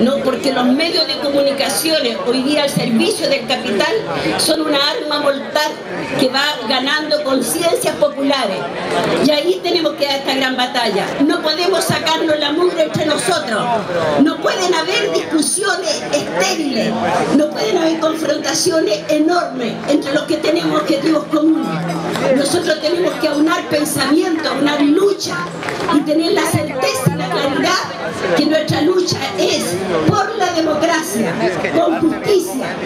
no porque los medios de comunicaciones hoy día al servicio del capital son una arma mortal que va ganando conciencias populares. Y ahí tenemos que dar esta gran batalla. No podemos sacarnos la mugre entre nosotros. No pueden haber discusiones estériles. No pueden haber confrontaciones enormes entre los que tenemos objetivos comunes. Nosotros tenemos que aunar pensamiento, aunar lucha y tener la certeza y la claridad que nuestra lucha es con justicia.